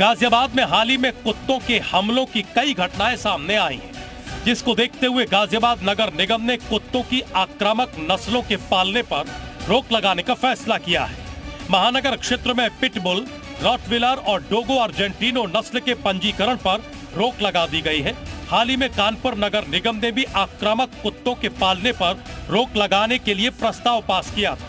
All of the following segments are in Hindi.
गाजियाबाद में हाल ही में कुत्तों के हमलों की कई घटनाएँ सामने आई हैं, जिसको देखते हुए गाजियाबाद नगर निगम ने कुत्तों की आक्रामक नस्लों के पालने पर रोक लगाने का फैसला किया है। महानगर क्षेत्र में पिटबुल, रॉटविलर और डोगो अर्जेंटिनो नस्ल के पंजीकरण पर रोक लगा दी गई है। हाल ही में कानपुर नगर निगम ने भी आक्रामक कुत्तों के पालने पर रोक लगाने के लिए प्रस्ताव पास किया था।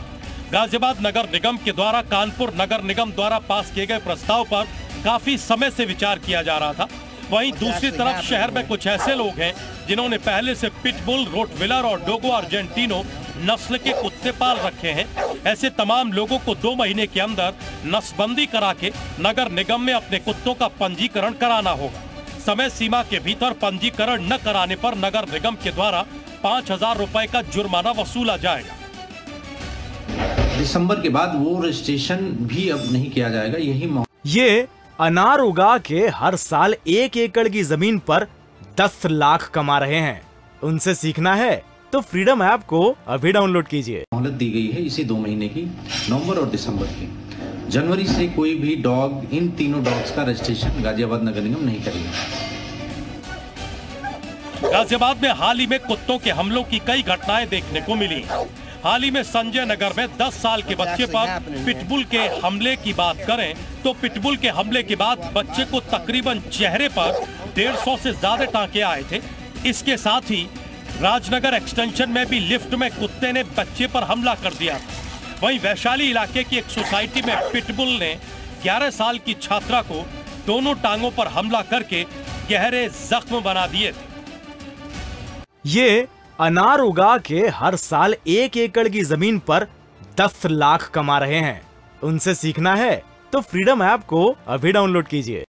गाजियाबाद नगर निगम के द्वारा, कानपुर नगर निगम द्वारा पास किए गए प्रस्ताव पर काफ़ी समय से विचार किया जा रहा था। वहीं दूसरी तरफ़ शहर में कुछ ऐसे लोग हैं जिन्होंने पहले से पिटबुल रोटविलर और डोगो अर्जेंटिनो नस्ल के कुत्ते पाल रखे हैं। ऐसे तमाम लोगों को दो महीने के अंदर नसबंदी करा के नगर निगम में अपने कुत्तों का पंजीकरण कराना होगा। समय सीमा के भीतर पंजीकरण न कराने पर नगर निगम के द्वारा पाँच हज़ार रूपए का जुर्माना वसूला जाएगा। दिसंबर के बाद वो रजिस्ट्रेशन भी अब नहीं किया जाएगा यही ये अनार उगा के हर साल एक एकड़ की ज़मीन पर 10 लाख कमा रहे हैं। उनसे सीखना है तो फ्रीडम ऐप को अभी डाउनलोड कीजिए। मोहलत दी गई है इसी दो महीने की नवंबर और दिसंबर की। जनवरी से कोई भी डॉग इन तीनों डॉग्स का रजिस्ट्रेशन गाजियाबाद नगर निगम नहीं करेगा। गाजियाबाद में हाल ही में कुत्तों के हमलों की कई घटनाएँ देखने को मिली। हाल ही में संजय नगर में 10 साल के बच्चे पर पिटबुल के हमले की बात करें तो पिटबुल के हमले के बाद बच्चे को तकरीबन चेहरे पर 150 से ज़्यादा टांके आए थे। इसके साथ ही राजनगर एक्सटेंशन में भी लिफ्ट में कुत्ते ने बच्चे पर हमला कर दिया। था वहीं वैशाली इलाके की एक सोसाइटी में पिटबुल ने 11 साल की छात्रा को दोनों टांगों पर हमला करके गहरे जख्म बना दिए। थे ये अनार उगा के हर साल एक एकड़ की ज़मीन पर 10 लाख कमा रहे हैं। उनसे सीखना है तो फ्रीडम ऐप को अभी डाउनलोड कीजिए।